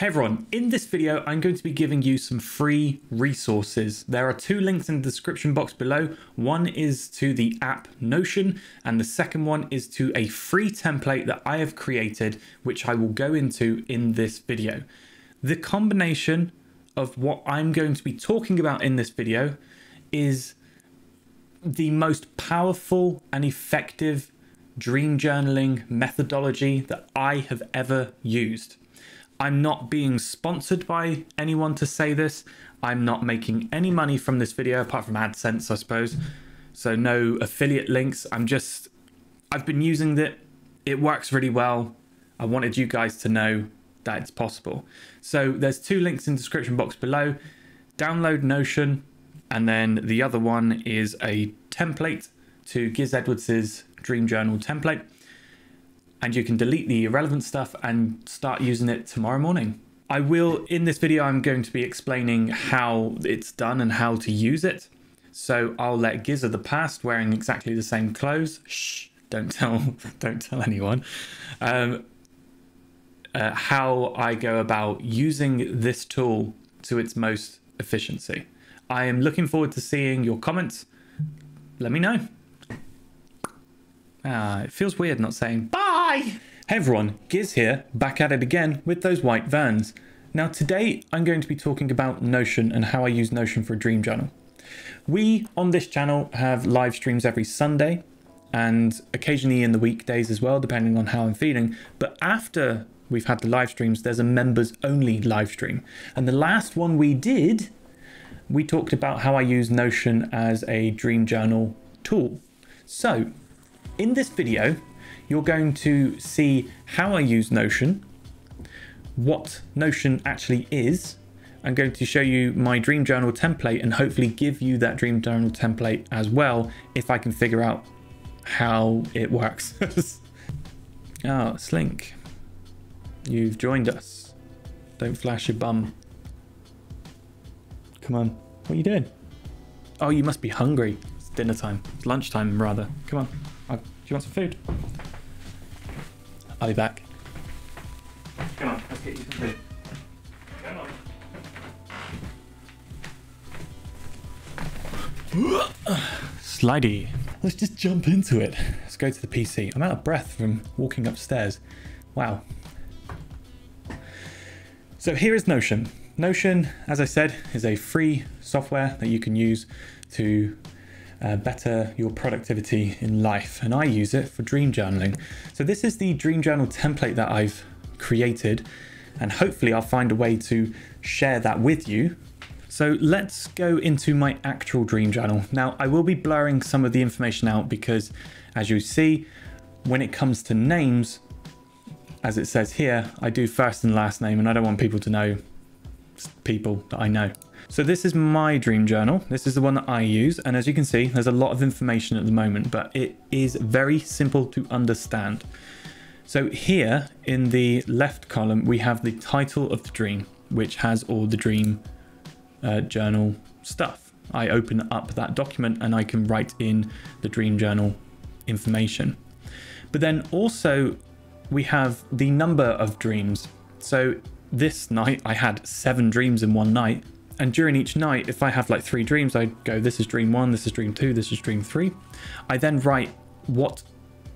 Hey everyone, in this video I'm going to be giving you some free resources. There are two links in the description box below. One is to the app Notion and the second one is to a free template that I have created which I will go into in this video. The combination of what I'm going to be talking about in this video is the most powerful and effective dream journaling methodology that I have ever used. I'm not being sponsored by anyone to say this. I'm not making any money from this video apart from AdSense, I suppose. So no affiliate links. I'm just, I've been using it. It works really well. I wanted you guys to know that it's possible. So there's two links in the description box below. Download Notion, and then the other one is a template to Giz Edwards's Dream Journal template and you can delete the irrelevant stuff and start using it tomorrow morning. I will, in this video, I'm going to be explaining how it's done and how to use it. So I'll let Giz of the past wearing exactly the same clothes. Shh, don't tell, don't tell anyone. Um, uh, how I go about using this tool to its most efficiency. I am looking forward to seeing your comments. Let me know. Ah, it feels weird not saying bye. Hey everyone, Giz here, back at it again with those white vans. Now today I'm going to be talking about Notion and how I use Notion for a dream journal. We on this channel have live streams every Sunday and occasionally in the weekdays as well, depending on how I'm feeling. But after we've had the live streams, there's a members only live stream. And the last one we did, we talked about how I use Notion as a dream journal tool. So in this video, you're going to see how I use Notion, what Notion actually is. I'm going to show you my dream journal template and hopefully give you that dream journal template as well if I can figure out how it works. oh, Slink, you've joined us. Don't flash your bum. Come on, what are you doing? Oh, you must be hungry. It's dinner time. It's lunchtime, rather. Come on. Do you want some food? I'll be back. Come on, let's get you some food. Come on. Slidey. Let's just jump into it. Let's go to the PC. I'm out of breath from walking upstairs. Wow. So here is Notion. Notion, as I said, is a free software that you can use to uh, better your productivity in life. And I use it for dream journaling. So this is the dream journal template that I've created. And hopefully I'll find a way to share that with you. So let's go into my actual dream journal. Now I will be blurring some of the information out because as you see, when it comes to names, as it says here, I do first and last name and I don't want people to know people that I know. So this is my dream journal. This is the one that I use. And as you can see, there's a lot of information at the moment, but it is very simple to understand. So here in the left column, we have the title of the dream, which has all the dream uh, journal stuff. I open up that document and I can write in the dream journal information. But then also we have the number of dreams. So this night I had seven dreams in one night and during each night, if I have like three dreams, I go, this is dream one, this is dream two, this is dream three. I then write what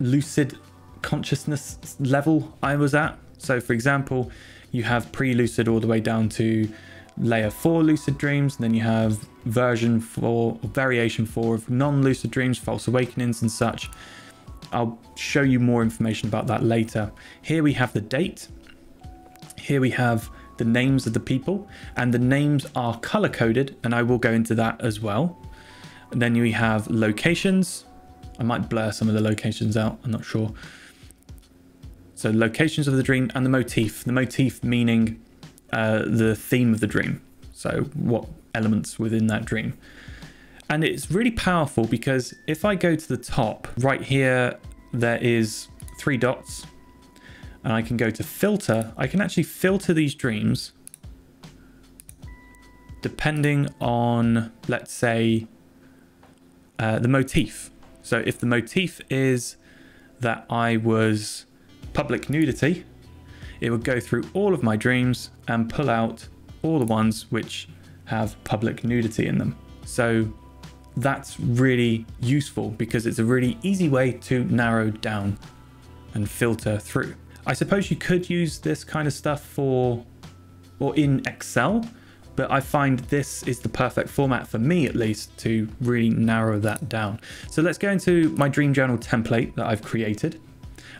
lucid consciousness level I was at. So for example, you have pre-lucid all the way down to layer four lucid dreams. And then you have version four, variation four of non-lucid dreams, false awakenings and such. I'll show you more information about that later. Here we have the date. Here we have the names of the people, and the names are color coded, and I will go into that as well. And then we have locations. I might blur some of the locations out, I'm not sure. So locations of the dream and the motif. The motif meaning uh, the theme of the dream. So what elements within that dream. And it's really powerful because if I go to the top, right here, there is three dots and I can go to filter, I can actually filter these dreams depending on, let's say, uh, the motif. So if the motif is that I was public nudity, it would go through all of my dreams and pull out all the ones which have public nudity in them. So that's really useful because it's a really easy way to narrow down and filter through. I suppose you could use this kind of stuff for or in Excel, but I find this is the perfect format for me at least to really narrow that down. So let's go into my dream journal template that I've created.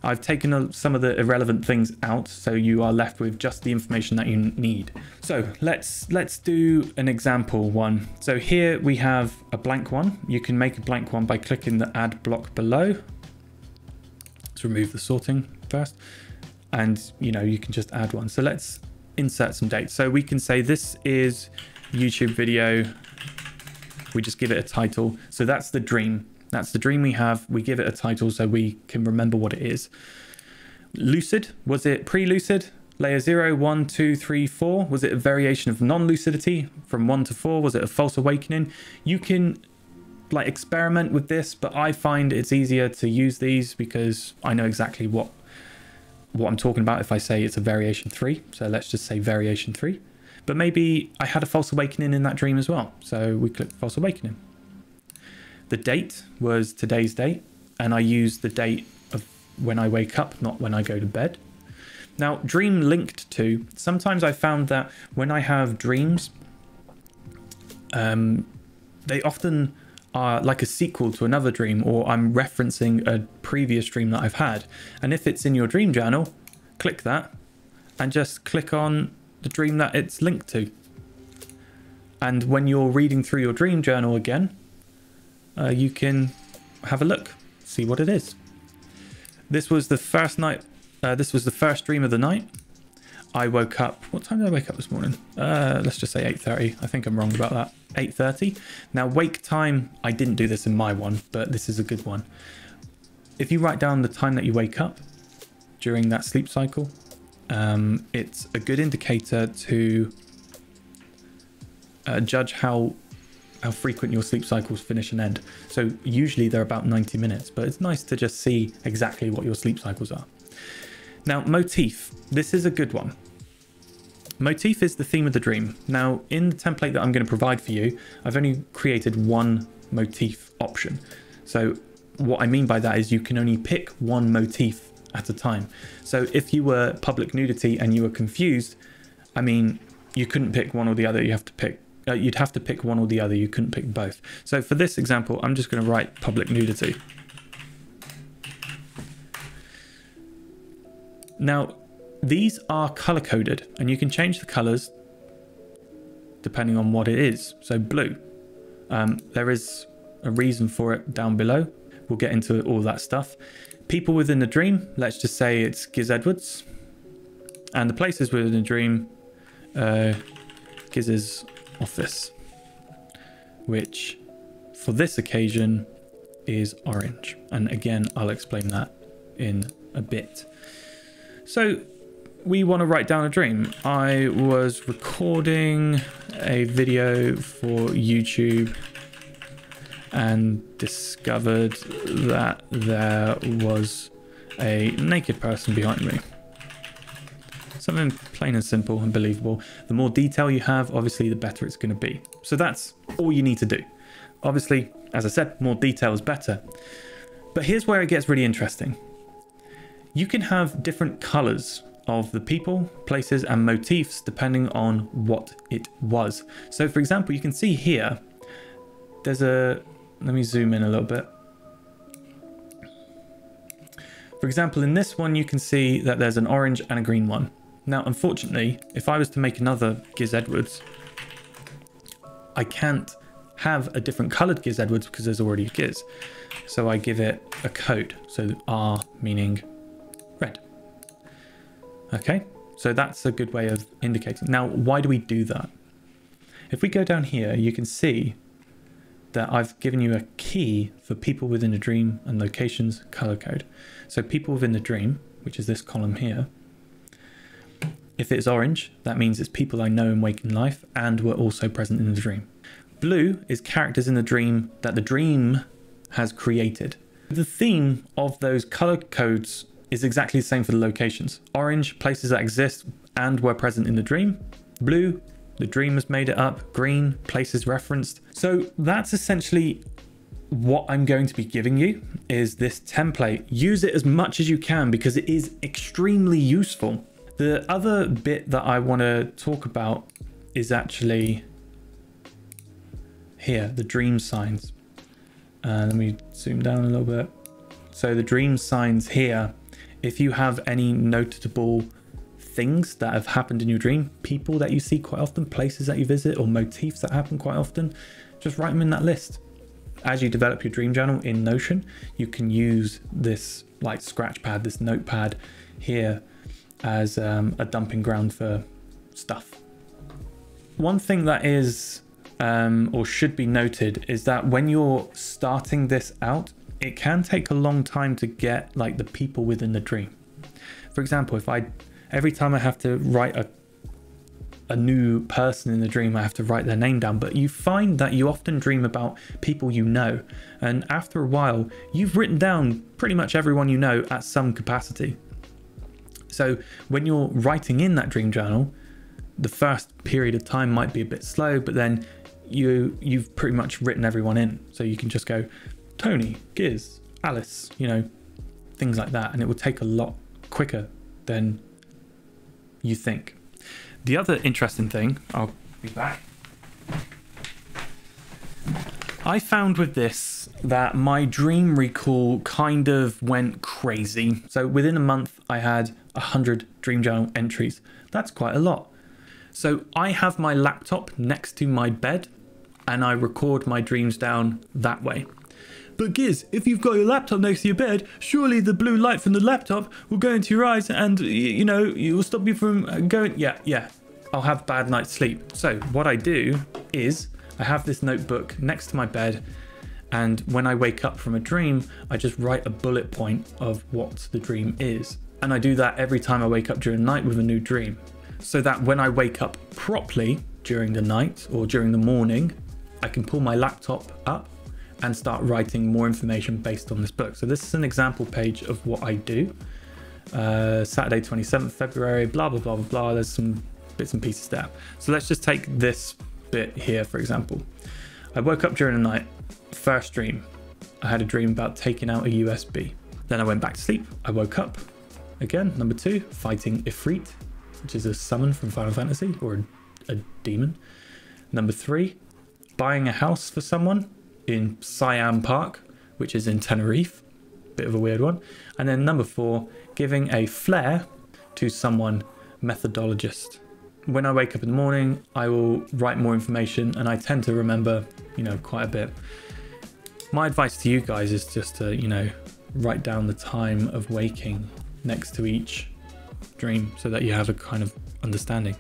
I've taken some of the irrelevant things out so you are left with just the information that you need. So let's let's do an example one. So here we have a blank one. You can make a blank one by clicking the add block below. Let's remove the sorting first. And you know, you can just add one. So let's insert some dates. So we can say this is YouTube video. We just give it a title. So that's the dream. That's the dream we have. We give it a title so we can remember what it is. Lucid, was it pre-lucid? Layer 0, 1, 2, 3, 4. Was it a variation of non-lucidity from 1 to 4? Was it a false awakening? You can like experiment with this, but I find it's easier to use these because I know exactly what what I'm talking about if I say it's a variation 3. So let's just say variation 3. But maybe I had a false awakening in that dream as well. So we click false awakening. The date was today's date, and I use the date of when I wake up, not when I go to bed. Now, dream linked to, sometimes I found that when I have dreams, um, they often are like a sequel to another dream, or I'm referencing a previous dream that I've had. And if it's in your dream journal, click that and just click on the dream that it's linked to. And when you're reading through your dream journal again, uh, you can have a look, see what it is. This was the first night, uh, this was the first dream of the night. I woke up, what time did I wake up this morning? Uh, let's just say 8.30. I think I'm wrong about that. 8.30. Now wake time, I didn't do this in my one, but this is a good one. If you write down the time that you wake up during that sleep cycle, um, it's a good indicator to uh, judge how how frequent your sleep cycles finish and end. So usually they're about 90 minutes, but it's nice to just see exactly what your sleep cycles are. Now, motif. This is a good one. Motif is the theme of the dream. Now, in the template that I'm going to provide for you, I've only created one motif option. So what I mean by that is you can only pick one motif at a time. So if you were public nudity and you were confused, I mean, you couldn't pick one or the other. You have to pick uh, you'd have to pick one or the other. You couldn't pick both. So for this example, I'm just going to write public nudity. Now, these are color coded and you can change the colors depending on what it is. So blue, um, there is a reason for it down below. We'll get into all that stuff. People within the dream, let's just say it's Giz Edwards. And the places within the dream, uh, Giz's office, which for this occasion is orange. And again, I'll explain that in a bit. So we want to write down a dream. I was recording a video for YouTube and discovered that there was a naked person behind me. Something plain and simple and believable. The more detail you have, obviously, the better it's going to be. So that's all you need to do. Obviously, as I said, more detail is better. But here's where it gets really interesting. You can have different colors of the people, places, and motifs depending on what it was. So for example, you can see here, there's a, let me zoom in a little bit. For example, in this one, you can see that there's an orange and a green one. Now, unfortunately, if I was to make another Giz Edwards, I can't have a different colored Giz Edwards because there's already a Giz. So I give it a code. So R meaning. Okay, so that's a good way of indicating. Now, why do we do that? If we go down here, you can see that I've given you a key for people within a dream and locations color code. So people within the dream, which is this column here, if it's orange, that means it's people I know in waking life and were also present in the dream. Blue is characters in the dream that the dream has created. The theme of those color codes is exactly the same for the locations. Orange, places that exist and were present in the dream. Blue, the dream has made it up. Green, places referenced. So that's essentially what I'm going to be giving you is this template. Use it as much as you can because it is extremely useful. The other bit that I want to talk about is actually here, the dream signs. Uh, let me zoom down a little bit. So the dream signs here, if you have any notable things that have happened in your dream, people that you see quite often, places that you visit, or motifs that happen quite often, just write them in that list. As you develop your dream journal in Notion, you can use this like scratch pad, this notepad here as um, a dumping ground for stuff. One thing that is um, or should be noted is that when you're starting this out, it can take a long time to get like the people within the dream. For example, if I every time I have to write a a new person in the dream, I have to write their name down. But you find that you often dream about people you know. And after a while, you've written down pretty much everyone you know at some capacity. So when you're writing in that dream journal, the first period of time might be a bit slow, but then you you've pretty much written everyone in. So you can just go Tony, Giz, Alice, you know, things like that, and it will take a lot quicker than you think. The other interesting thing, I'll be back. I found with this that my dream recall kind of went crazy. So within a month, I had 100 dream journal entries. That's quite a lot. So I have my laptop next to my bed and I record my dreams down that way. But Giz, if you've got your laptop next to your bed, surely the blue light from the laptop will go into your eyes and, you know, it will stop you from uh, going. Yeah, yeah, I'll have bad night's sleep. So what I do is I have this notebook next to my bed and when I wake up from a dream, I just write a bullet point of what the dream is. And I do that every time I wake up during the night with a new dream. So that when I wake up properly during the night or during the morning, I can pull my laptop up and start writing more information based on this book. So this is an example page of what I do. Uh, Saturday 27th February, blah, blah, blah, blah, blah. There's some bits and pieces there. So let's just take this bit here, for example. I woke up during the night, first dream. I had a dream about taking out a USB. Then I went back to sleep. I woke up again, number two, fighting Ifrit, which is a summon from Final Fantasy or a, a demon. Number three, buying a house for someone in Siam Park, which is in Tenerife. Bit of a weird one. And then number four, giving a flare to someone methodologist. When I wake up in the morning, I will write more information and I tend to remember, you know, quite a bit. My advice to you guys is just to, you know, write down the time of waking next to each dream so that you have a kind of understanding.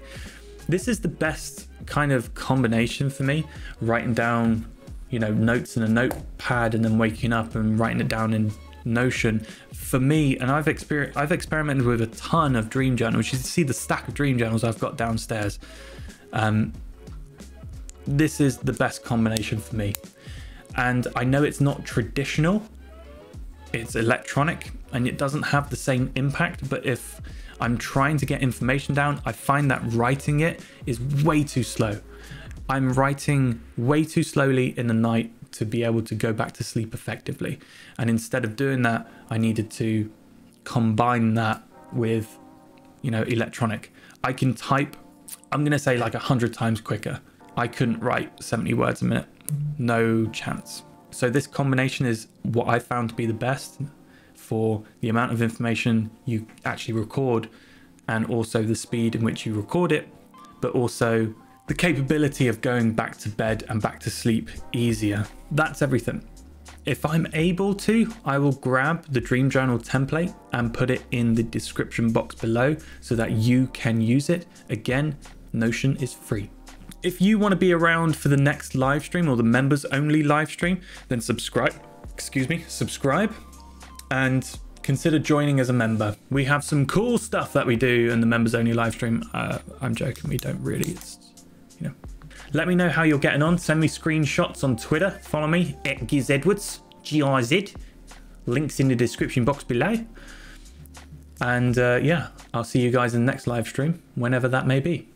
This is the best kind of combination for me, writing down, you know, notes in a notepad and then waking up and writing it down in Notion. For me, and I've experienced, I've experimented with a ton of dream journals. You see the stack of dream journals I've got downstairs. Um, this is the best combination for me. And I know it's not traditional, it's electronic and it doesn't have the same impact. But if I'm trying to get information down, I find that writing it is way too slow. I'm writing way too slowly in the night to be able to go back to sleep effectively. And instead of doing that, I needed to combine that with, you know, electronic. I can type, I'm going to say like 100 times quicker. I couldn't write 70 words a minute. No chance. So this combination is what I found to be the best for the amount of information you actually record and also the speed in which you record it, but also the capability of going back to bed and back to sleep easier. That's everything. If I'm able to, I will grab the Dream Journal template and put it in the description box below so that you can use it. Again, Notion is free. If you want to be around for the next live stream or the members only live stream, then subscribe, excuse me, subscribe and consider joining as a member. We have some cool stuff that we do in the members only live stream. Uh, I'm joking, we don't really. It's. Let me know how you're getting on. Send me screenshots on Twitter. Follow me at Giz Edwards, G I Z. Links in the description box below. And uh, yeah, I'll see you guys in the next live stream, whenever that may be.